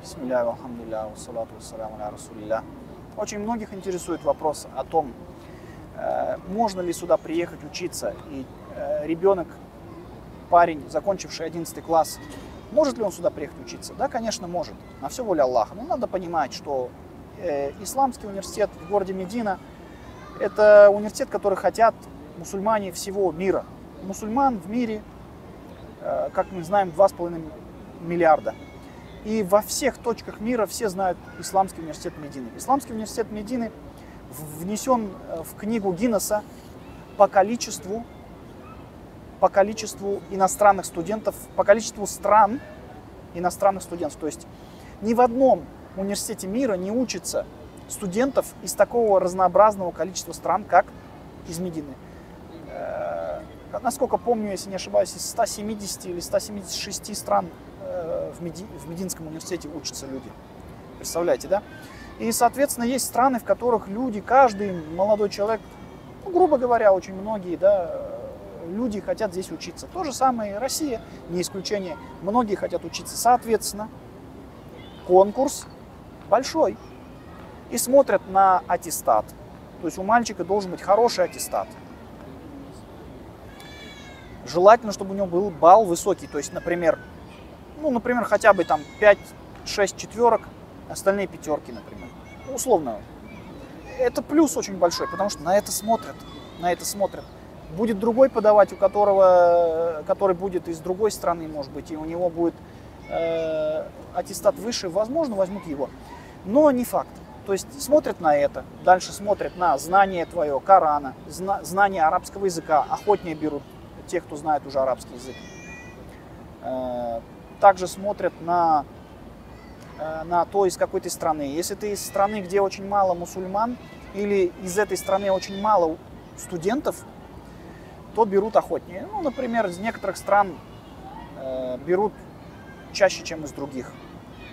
Бисмилля, алхамдулилля, вассалату вассаляму аля. Очень многих интересует вопрос о том, э, можно ли сюда приехать учиться. И э, ребенок, парень, закончивший 11 класс, может ли он сюда приехать учиться? Да, конечно, может. На все воля Аллаха. Но надо понимать, что э, исламский университет в городе Медина – это университет, который хотят мусульмане всего мира. Мусульман в мире, как мы знаем, 2,5 миллиарда. И во всех точках мира все знают Исламский университет Медины. Исламский университет Медины внесен э, в книгу Гиннесса по количеству, по количеству иностранных студентов, по количеству стран иностранных студентов. То есть ни в одном университете мира не учится студентов из такого разнообразного количества стран, как из Медины. Э, насколько помню, если не ошибаюсь, из 170 или 176 стран в, Меди, в Мединском университете учатся люди. Представляете, да? И, соответственно, есть страны, в которых люди, каждый молодой человек, ну, грубо говоря, очень многие, да, люди хотят здесь учиться. То же самое и Россия, не исключение. Многие хотят учиться. Соответственно, конкурс большой. И смотрят на аттестат. То есть у мальчика должен быть хороший аттестат. Желательно, чтобы у него был балл высокий. То есть, например, ну, например, хотя бы там 5-6 четверок, остальные пятерки, например. Ну, условно. Это плюс очень большой, потому что на это смотрят, на это смотрят. Будет другой подавать, у которого, который будет из другой страны, может быть, и у него будет э, аттестат выше, возможно, возьмут его. Но не факт. То есть смотрят на это, дальше смотрят на знание твое Корана, зна, знание арабского языка, охотнее берут тех, кто знает уже арабский язык. Также смотрят на, э, на то, из какой ты страны. Если ты из страны, где очень мало мусульман, или из этой страны очень мало студентов, то берут охотнее. Ну, например, из некоторых стран э, берут чаще, чем из других,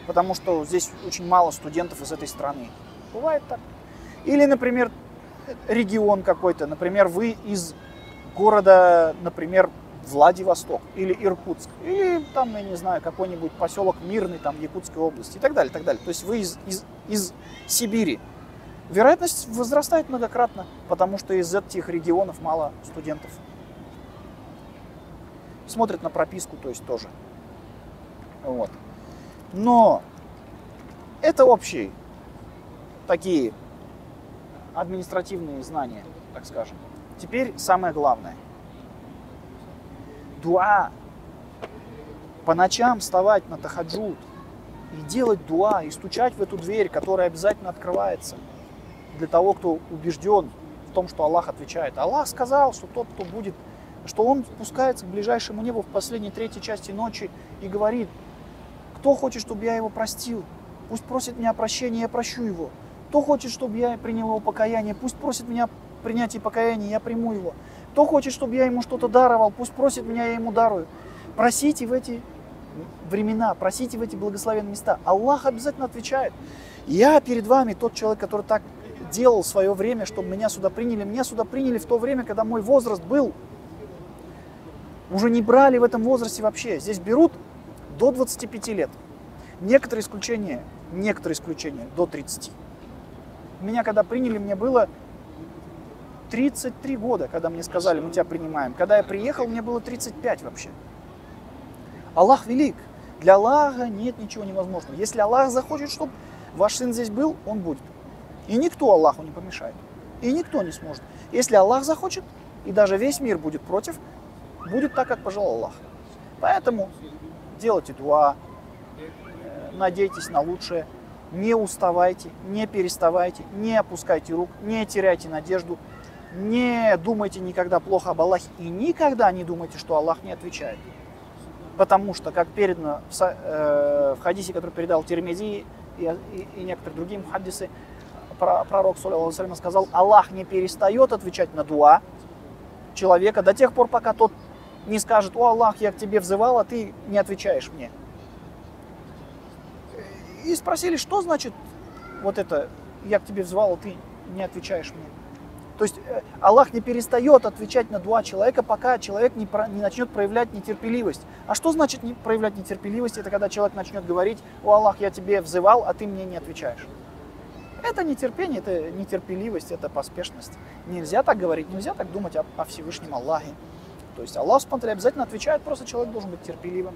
потому что здесь очень мало студентов из этой страны. Бывает так. Или, например, регион какой-то, например, вы из города, например, Владивосток или Иркутск, или там, я не знаю, какой-нибудь поселок Мирный там Якутской области и так далее, и так далее. То есть вы из, из, из Сибири. Вероятность возрастает многократно, потому что из этих регионов мало студентов. Смотрят на прописку, то есть тоже. Вот. Но это общие такие административные знания, так скажем. Теперь самое главное – дуа, по ночам вставать на тахаджуд и делать дуа, и стучать в эту дверь, которая обязательно открывается для того, кто убежден в том, что Аллах отвечает. Аллах сказал, что тот, кто будет, что он спускается к ближайшему небу в последней третьей части ночи и говорит, кто хочет, чтобы я его простил, пусть просит меня прощения, я прощу его. Кто хочет, чтобы я принял его покаяние, пусть просит меня принятие покаяния, я приму его. Кто хочет, чтобы я ему что-то даровал, пусть просит меня, я ему дарую. Просите в эти времена, просите в эти благословенные места. Аллах обязательно отвечает. Я перед вами тот человек, который так делал свое время, чтобы меня сюда приняли. Меня сюда приняли в то время, когда мой возраст был. Уже не брали в этом возрасте вообще. Здесь берут до 25 лет. Некоторые исключения, некоторые исключения до 30. Меня когда приняли, мне было 33 года, когда мне сказали, мы тебя принимаем. Когда я приехал, мне было 35 вообще. Аллах велик. Для Аллаха нет ничего невозможного. Если Аллах захочет, чтобы ваш сын здесь был, он будет. И никто Аллаху не помешает. И никто не сможет. Если Аллах захочет, и даже весь мир будет против, будет так, как пожелал Аллах. Поэтому делайте дуа, э, надейтесь на лучшее, не уставайте, не переставайте, не опускайте рук, не теряйте надежду, не думайте никогда плохо об Аллахе и никогда не думайте, что Аллах не отвечает. Потому что, как передано в, э, в хадисе, который передал Тирмизи и, и, и некоторые другие хадисы, пророк саллиллаху сказал, Аллах не перестает отвечать на дуа человека до тех пор, пока тот не скажет, о Аллах, я к тебе взывал, а ты не отвечаешь мне. И спросили, что значит вот это, я к тебе взывал, а ты не отвечаешь мне. То есть э, Аллах не перестает отвечать на дуа человека, пока человек не, про, не начнет проявлять нетерпеливость. А что значит не проявлять нетерпеливость? Это когда человек начнет говорить, о Аллах, я тебе взывал, а ты мне не отвечаешь. Это нетерпение, это нетерпеливость, это поспешность. Нельзя так говорить, нельзя так думать о, о Всевышнем Аллахе. То есть Аллах, смотри, обязательно отвечает, просто человек должен быть терпеливым.